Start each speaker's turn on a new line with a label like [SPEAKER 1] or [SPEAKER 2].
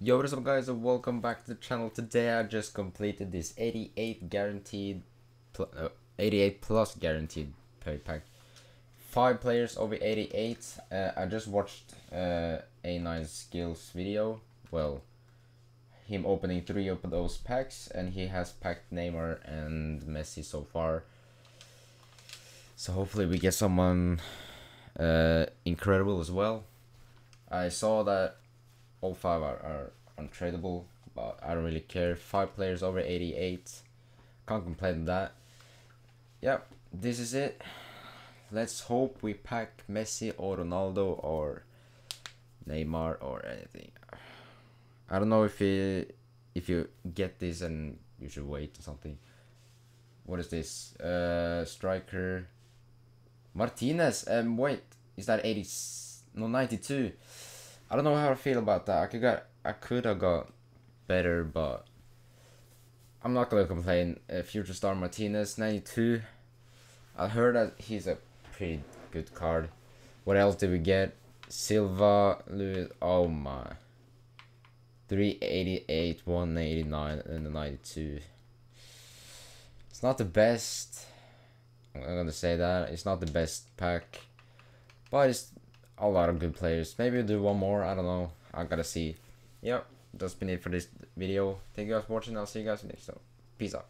[SPEAKER 1] Yo, what is up guys and welcome back to the channel. Today I just completed this 88 guaranteed, pl uh, 88 plus guaranteed play pack. Five players over 88. Uh, I just watched uh, A9 skills video. Well, him opening three of those packs and he has packed Neymar and Messi so far. So hopefully we get someone uh, incredible as well. I saw that all five are, are untradeable, but I don't really care. Five players over 88. Can't complain that. Yep, this is it. Let's hope we pack Messi or Ronaldo or Neymar or anything. I don't know if you if you get this and you should wait or something. What is this? Uh, striker Martinez. Um, wait, is that 80? No, 92. I don't know how I feel about that. I could got I could have got better, but I'm not gonna complain. Future Star Martinez 92. I heard that he's a pretty good card. What else did we get? Silva, Luis. Oh my. 388, 189, and the 92. It's not the best. I'm gonna say that. It's not the best pack. But it's a lot of good players. Maybe we'll do one more. I don't know. I gotta see. Yep. That's been it for this video. Thank you guys for watching. I'll see you guys next time. Peace out.